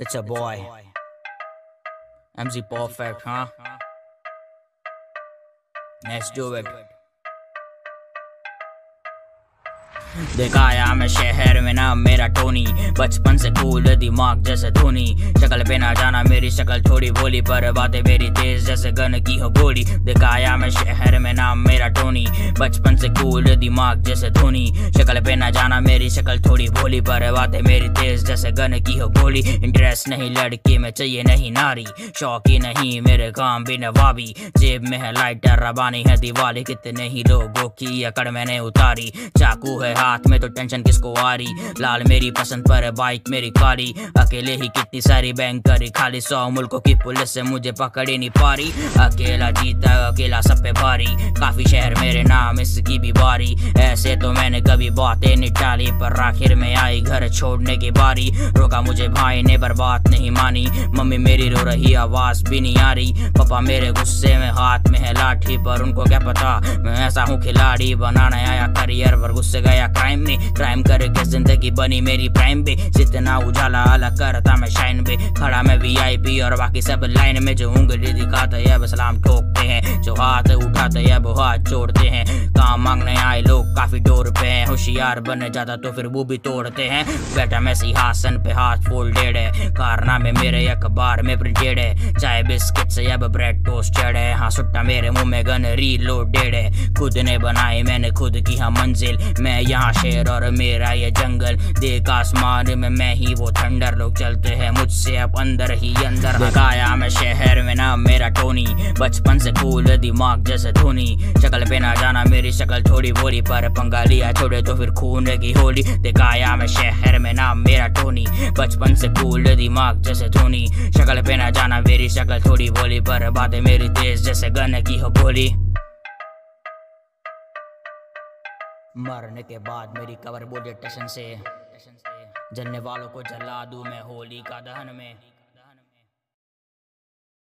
It's a boy. MZ Perfect, huh? Let's do it. देखा आया मैं शहर में ना, मेरा टोनी। बचपन से कूल दिमाग जैसे धोनी। शक्ल पे ना जाना, मेरी शक्ल थोड़ी भोली पर बातें मेरी तेज जैसे गन की हो गोली। देखा आया मैं शहर में ना, मेरा टोनी। बचपन से कूल दिमाग जैसे धोनी। शक्ल पे ना जाना, मेरी शक्ल थोड़ी भोली पर बातें मेरी तेज जैसे गन की हो गोली। इंटरेस्ट नहीं, लड़की में चाहिए नहीं नारी। शौकी नहीं, मेरे काम भी नवाबी। जेब में है लाइटर रबानी है दिवाली। कितने ही लोगों की अकड़ मैंने उतारी। चाकू है हाथ में तो टेंशन किसको आ रही? लाल मेरी पसंद पर बाइक मेरी काली अकेले ही कितनी सारी बैंक करी। खाली सौ मुल्कों की पुलिस से मुझे पकड़ ही नहीं पा रही अकेला जीता, अकेला सब पे भारी। काफ़ी शहर मेरे नाम, इसकी भी बारी। ऐसे तो मैंने कभी बातें नहीं टाली, पर आखिर में आई घर छोड़ने की बारी। रोका मुझे भाई ने, पर बात नहीं मानी। मम्मी मेरी रो रही, आवाज़ भी नहीं आ रही। पापा मेरे गुस्से में हाथ में है लाठी, पर उनको क्या पता? मैं ऐसा हूँ खिलाड़ी, बनाने आया करियर पर गुस्से गया क्राइम में। क्राइम करके ज़िंदगी बनी मेरी प्राइम पे। जितना उजाला अलग करता मैं शाइन पे। खड़ा मैं पी और बाकी सब लाइन में जो उंगली दिखाते अब सलाम ठोकते हैं। जो हाथ उठाते अब हाथ जोड़ते हैं। काम मांगने काफ़ी डोर पे है होशियार बन जाता तो फिर वो भी तोड़ते हैं। बैठा मैं सिंहासन पे हाथ फोल्डेड है कारनामे मेरे अखबार में प्रिंटेड है। चाय बिस्किट से अब ब्रेड टोस्टेड है हाँ सुट्टा मेरे मुँह में गन रीलोडेड है। खुद ने बनाई मैंने खुद की हाँ मंजिल मैं यहाँ शेर और मेरा ये जंगल। देख आसमान में मैं ही वो थंडर लोग चलते हैं मुझसे अब अंदर ही अंदर लगाया मैं शहर में ना मेरा टोनी। बचपन से कूल दिमाग जैसे धोनी। शक्ल पे ना जाना मेरी शक्ल थोड़ी बोली पर पंगा लिया छोड़े तो फिर खून की होली। दिखाया मैं शहर में ना मेरा टोनी। बचपन से कूल दिमाग जैसे धोनी। शक्ल पे ना जाना मेरी शक्ल, थोड़ी बोली, पर बातें मेरी तेज जैसे गन की हो गोली। मरने के बाद मेरी कबर बोले स्टेशन से। जलने वालों को जला दूँ मैं होली का दहन में।